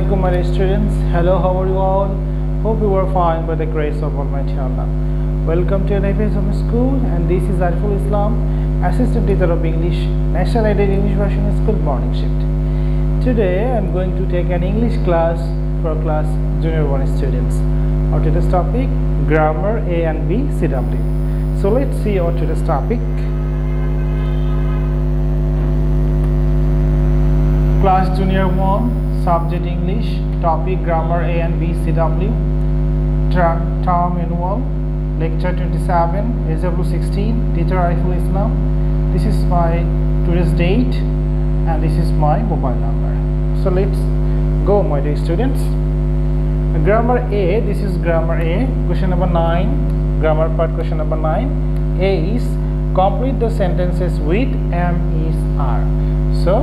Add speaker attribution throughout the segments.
Speaker 1: alaikum my students. Hello how are you all? Hope you are fine by the grace of almighty allah. Welcome to NIEVS of school and this is Ariful Islam assistant teacher of english national aided english version school morning shift. Today i'm going to take an english class for class junior 1 students. Our today's topic grammar a and b cw so let's see our today's topic class junior 1 subject english topic grammar a and b cw term, term lecture 27 sw16 teacher ariful islam. This is my today's date and this is my mobile number. So let's go my dear students. Grammar a this is grammar a question number 9 grammar part question number 9 a is complete the sentences with am is are so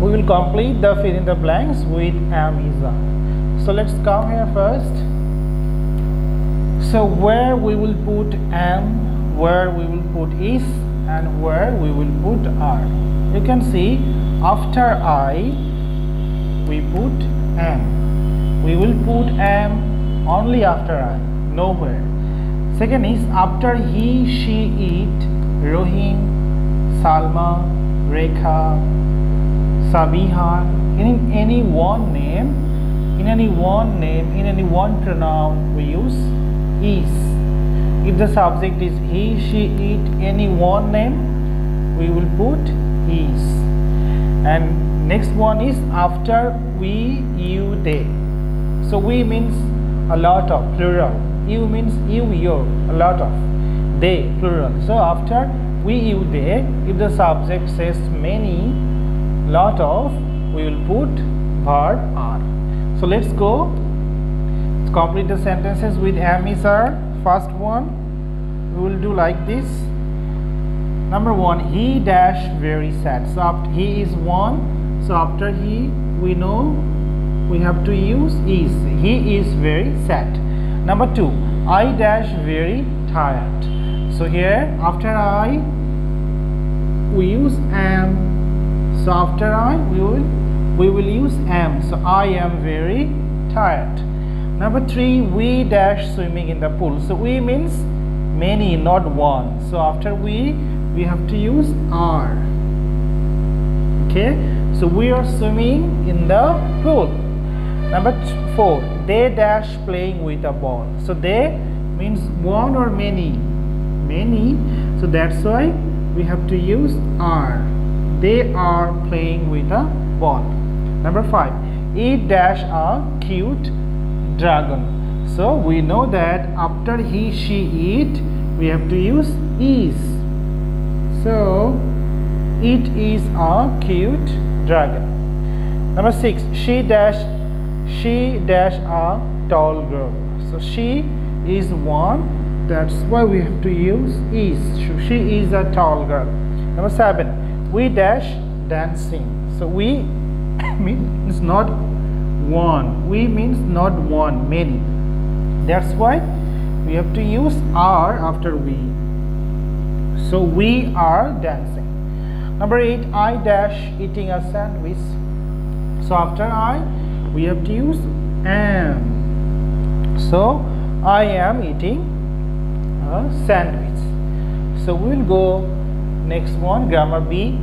Speaker 1: we will complete the fill in the blanks with am is are so let's come here first. So where we will put am where we will put is and where we will put are. You can see after i we put am. We will put am only after i nowhere. Second is after he she it rohim salma rekha sabiha in any one name in any one name in any one pronoun we use is. If the subject is he she it any one name we will put is. And next one is after we you they. So we means a lot of plural. You means you your a lot of. They plural. So after we you they if the subject says many lot of we will put verb are. So let's go. Let's complete the sentences with am is are. First one we will do like this. Number one he dash very sad. So after he is one. So after he we know we have to use is. He is very sad. Number two i dash very tired. So here after i we use am so after i we will we will use am so i am very tired. Number three we dash swimming in the pool. So we means many not one. So after we we have to use are okay? So we are swimming in the pool. Number four they dash playing with a ball. So they means one or many. Many. So that's why we have to use are they are playing with a ball. Number five it dash a cute dragon. So we know that after he she it we have to use is. So it is a cute dragon. Number six she dash she dash a tall girl. So she is one that's why we have to use is. She is a tall girl. Number seven we dash dancing so we means not one. We means not one many. That's why we have to use are after we. So we are dancing. Number eight i dash eating a sandwich. So after i we have to use am. So i am eating a sandwich. So we will go next one grammar b.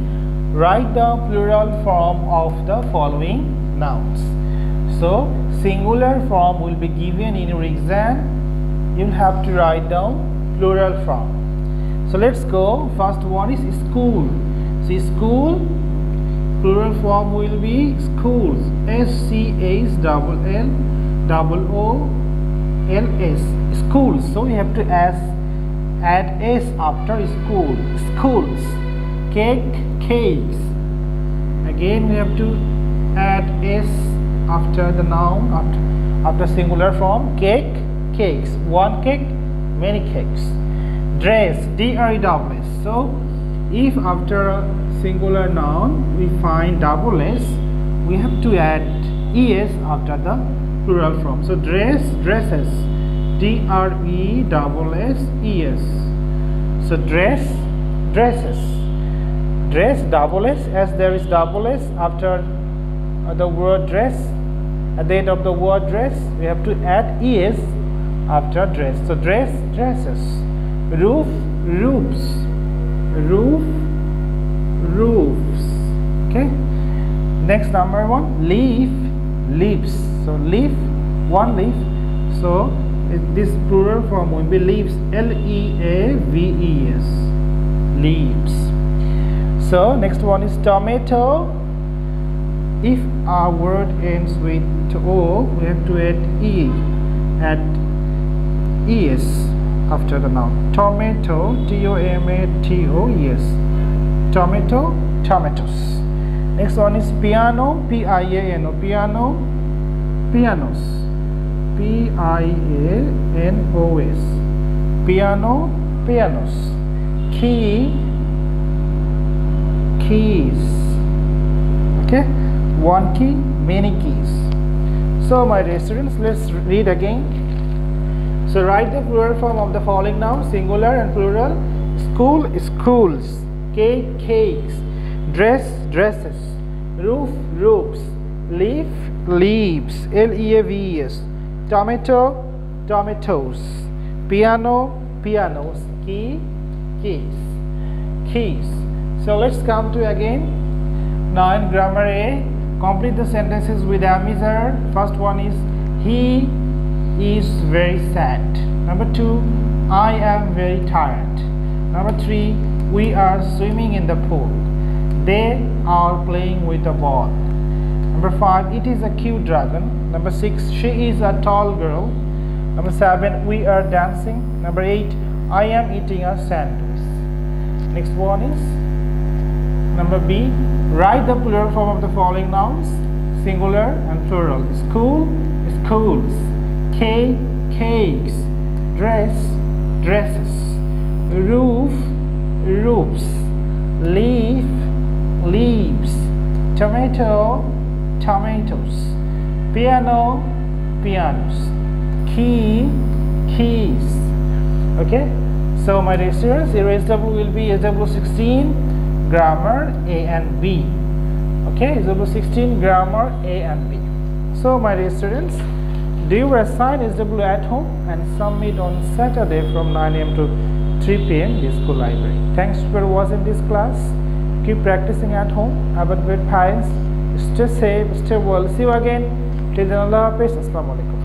Speaker 1: Write the plural form of the following nouns. So singular form will be given in your exam. You'll have to write down plural form. So let's go. First one is school. See school plural form will be schools. S c h double l double o l s. Schools. So we have to add add s after school. Schools. Cake cakes. Again we have to add s after the noun after after singular form. Cake cakes. One cake many cakes. Dress. D r e double s. So if after a singular noun we find double s we have to add es after the plural form. So dress dresses d r e double s e s. So dress dresses. Dress double s as there is double s after the word dress. At the end of the word dress we have to add es after dress. So dress dresses. Roof roofs. Roof roofs. Okay. Next number one leaf leaves. So leaf one leaf. So this plural form will be leaves l-e-a-v-e-s leaves. So next one is tomato. If our word ends with o we have to add e add es after the noun. Tomato t-o-m-a-t-o-e-s tomato tomatoes. Next one is piano p-i-a-n-o piano pianos p-i-a-n-o-s piano pianos. Key keys. Okay? One key many keys. So my dear students let's read again. So write the plural form of the following noun singular and plural. School schools. Cake cakes. Dress dresses. Roof roofs. Leaf leaves. L-e-a-v-e-s tomato tomatoes. Piano pianos. Key keys. Keys. So let's come to again. Now in grammar a. Complete the sentences with amizer first one is he is very sad. Number two i am very tired. Number three we are swimming in the pool. They are playing with a ball number five it is a cute dragon. Number six she is a tall girl. Number seven we are dancing. Number eight i am eating a sandwich. Next one is number b write the plural form of the following nouns singular and plural. School schools. Cake cakes. Dress dresses. Roof roofs. Leaf leaves. Tomato tomatoes. Piano pianos. Key keys. Okay? So my dear students erasable will be SW16 grammar A and B. Okay? SW16 grammar A and B. So my dear students do you assign SW at home and submit on Saturday from 9 am to 3 pm in school library? Thanks for watching this class. Keep practicing at home. Have a great parents stay safe stay well see you again. Till then allah hafiz. Assalamu alaikum